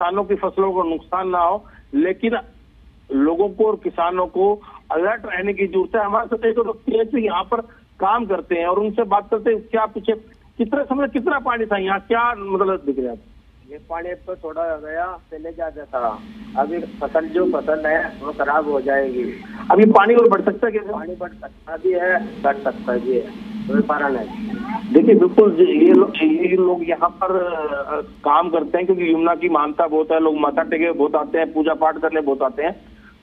किसानों की फ़सलों को नुकसान ना हो लेकिन लोगों को और किसानों को अलर्ट रहने की ज़रूरत है। हमारे साथ एक व्यक्ति है जो यहाँ पर काम करते हैं और उनसे बात करते हैं क्या पीछे कितने समय कितना पानी था यहाँ? क्या मतलब दिख रहा है? ये पानी तो थोड़ा हो गया पहले ज़्यादा था? अभी फ़सल जो फ़सल है वो खराब हो जाएगी। अभी पानी और बढ़ सकता है क्या? पानी बढ़ सकता भी है घट सकता भी है। कारण है देखिए, बिल्कुल ये लोग ये लोग यहाँ पर काम करते हैं क्योंकि यमुना की मानता बहुत है, लोग माथा टेके बहुत आते हैं, पूजा पाठ करने बहुत आते हैं।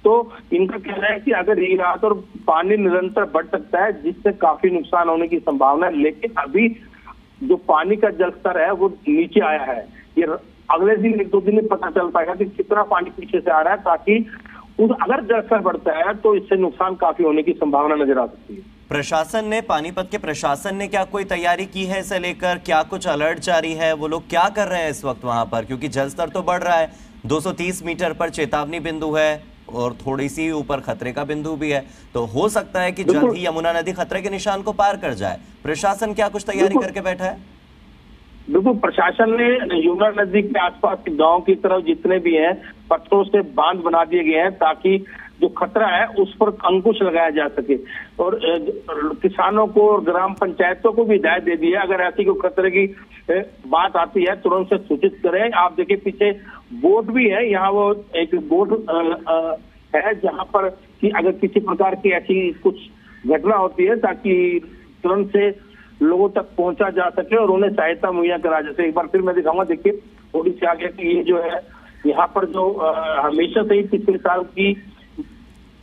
तो इनका कहना है कि अगर ये रात और पानी निरंतर बढ़ सकता है, जिससे काफ़ी नुकसान होने की संभावना है, लेकिन अभी जो पानी का जल स्तर है, वो नीचे आया है। ये अगले दिन, एक दो दिन में पता चल पाएगा कि कितना पानी पीछे से आ रहा है, ताकि उस, अगर जल स्तर बढ़ता है तो इससे नुकसान काफ़ी होने की संभावना नज़र आ सकती है। प्रशासन ने पानीपत के प्रशासन ने क्या कोई तैयारी की है इसे लेकर? क्या कुछ अलर्ट जारी है? वो लोग क्या कर रहे हैं इस वक्त वहाँ पर? क्योंकि जलस्तर तो बढ़ रहा है। 230 मीटर पर चेतावनी बिंदु है और थोड़ी सी ऊपर खतरे का बिंदु भी है। तो हो सकता है कि जल्द ही यमुना नदी खतरे के निशान को पार कर जाए। प्रशासन क्या कुछ तैयारी करके बैठा है? बिल्कुल, प्रशासन ने यमुना नदी के आसपास के गाँव की तरफ़ जितने भी हैं, पत्थरों से बाँध बना दिए गए हैं ताकि जो खतरा है, उस पर अंकुश लगाया जा सके। और किसानों को और ग्राम पंचायतों को भी हिदायत दे दी है। अगर ऐसी कोई खतरे की बात आती है, तुरंत से सूचित करें। आप देखिए, पीछे बोट भी है। यहाँ वो एक बोट है जहाँ पर कि अगर किसी प्रकार की ऐसी कुछ घटना होती है ताकि तुरंत से लोगों तक पहुँचा जा सके और उन्हें सहायता मुहैया करा जा सके। एक बार फिर मैं दिखाऊँगा, देखिए थोड़ी सी आगे की ये जो है, यहाँ पर जो हमेशा से ही पिछले साल की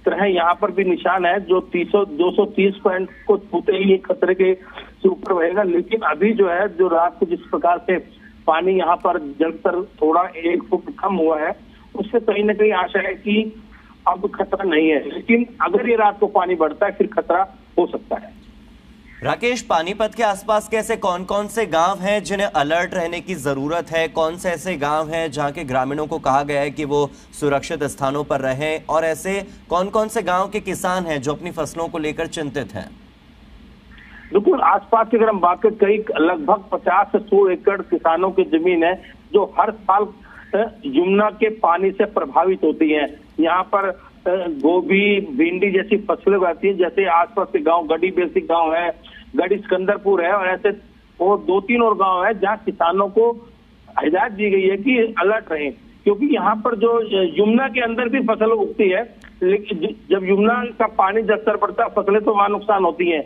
तरह यहाँ पर भी निशान है, जो तीस, दो सौ तीस पॉइंट को छूते ही खतरे के ऊपर रहेगा लेकिन अभी जो है, जो रात को जिस प्रकार से पानी यहाँ पर जलस्तर थोड़ा एक फुट कम हुआ है, उससे कहीं ना कहीं आशा है कि अब खतरा नहीं है। लेकिन अगर ये रात को पानी बढ़ता है, फिर खतरा हो सकता है। राकेश, पानीपत के आसपास के ऐसे कौन कौन से गाँव हैं जिन्हें अलर्ट रहने की ज़रूरत है? कौन से ऐसे गाँव हैं जहाँ के ग्रामीणों को कहा गया है कि वो सुरक्षित स्थानों पर रहें? और ऐसे कौन कौन से गाँव के किसान हैं जो अपनी फ़सलों को लेकर चिंतित हैं? बिल्कुल, आसपास की अगर हम बात करें, कई लगभग 50 से 100 एकड़ किसानों की ज़मीन है, जो हर साल यमुना के पानी से प्रभावित होती है। यहाँ पर गोभी, भिंडी जैसी फ़सलें उगाती है, जैसे आसपास के गाँव, गढ़ी बेसिक गाँव है, गढ़ी सिकंदरपुर है, और ऐसे और दो तीन और गाँव है, जहाँ किसानों को हिदायत दी गई है कि अलर्ट रहें। क्योंकि यहाँ पर जो यमुना के अंदर भी फ़सल उगती है, लेकिन जब यमुना का पानी जब स्तर बढ़ता है फ़सलें तो वहाँ नुकसान होती हैं।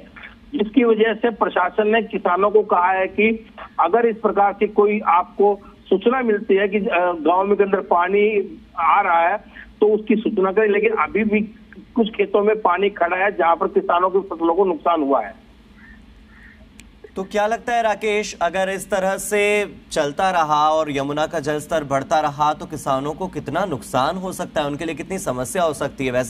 जिसकी वजह से प्रशासन ने किसानों को कहा है कि अगर इस प्रकार की कोई आपको सूचना मिलती है कि गाँव में के अंदर पानी आ रहा है तो उसकी सूचना करें, लेकिन अभी भी कुछ खेतों में पानी खड़ा है, जहाँ पर किसानों की फ़सलों को नुकसान हुआ है। तो क्या लगता है राकेश, अगर इस तरह से चलता रहा और यमुना का जलस्तर बढ़ता रहा तो किसानों को कितना नुकसान हो सकता है? उनके लिए कितनी समस्या हो सकती है? वैसे